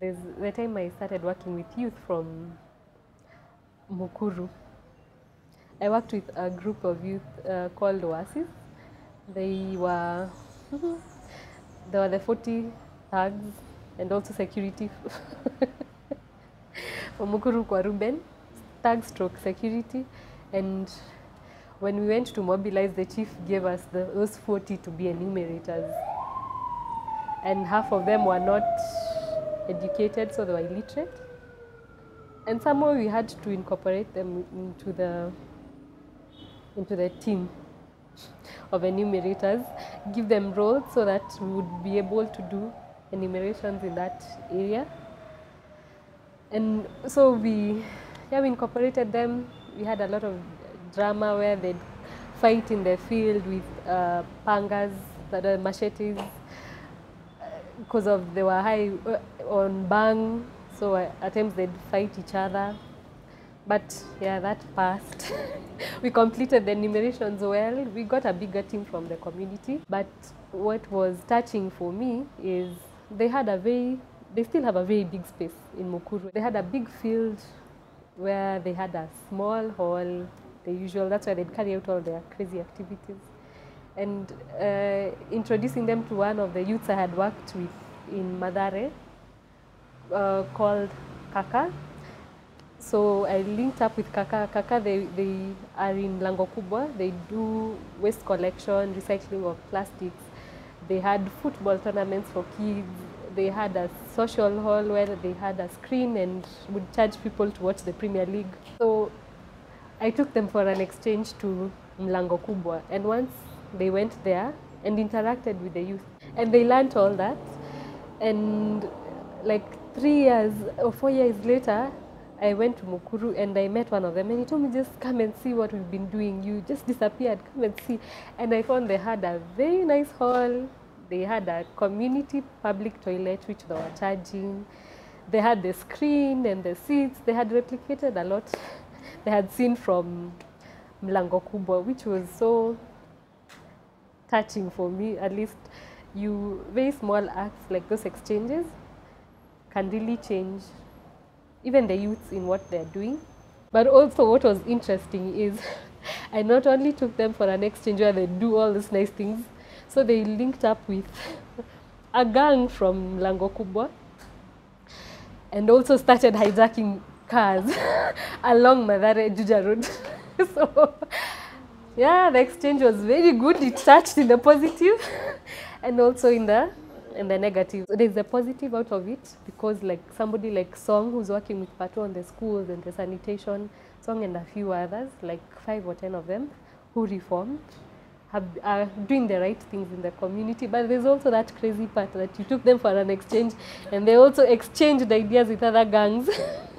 There's the time I started working with youth from Mukuru. I worked with a group of youth uh, called Oasis. They were they were the 40 thugs and also security from Mukuru kwa Reuben, thug stroke security. And when we went to mobilize, the chief gave us the, those 40 to be enumerators. And half of them were not educated, so they were illiterate. And somehow we had to incorporate them into the into the team of enumerators, give them roles so that we would be able to do enumerations in that area. And so we, yeah, we incorporated them. We had a lot of drama where they'd fight in the field with uh, pangas, machetes, because of they were high uh, on bang. So uh, at times they'd fight each other. But yeah, that passed. we completed the enumerations well. We got a bigger team from the community. But what was touching for me is they had a very, they still have a very big space in Mukuru. They had a big field where they had a small hall, the usual, that's where they'd carry out all their crazy activities. And uh, introducing them to one of the youths I had worked with in Mathare uh, called Kaka. So I linked up with Kaka. Kaka, they, they are in Mlango Kubwa. They do waste collection, recycling of plastics. They had football tournaments for kids. They had a social hall where they had a screen and would charge people to watch the Premier League. So I took them for an exchange to Mlango Kubwa. And once they went there and interacted with the youth, and they learned all that. And like three years or four years later, I went to Mukuru and I met one of them and he told me just come and see what we've been doing. You just disappeared, come and see. And I found they had a very nice hall. They had a community public toilet which they were charging. They had the screen and the seats. They had replicated a lot they had seen from Mlango Kubwa, which was so touching for me. At least you very small acts like those exchanges can really change even the youths in what they're doing. But also what was interesting is I not only took them for an exchange where they do all these nice things, so they linked up with a gang from Mlango Kubwa and also started hijacking cars along Mathare Juja Road. so yeah, the exchange was very good. It touched in the positive and also in the and the negative. So there's a positive out of it because like somebody like Song who's working with Pato on the schools and the sanitation, Song and a few others, like five or ten of them, who reformed, have, are doing the right things in the community. But there's also that crazy part that you took them for an exchange and they also exchanged ideas with other gangs.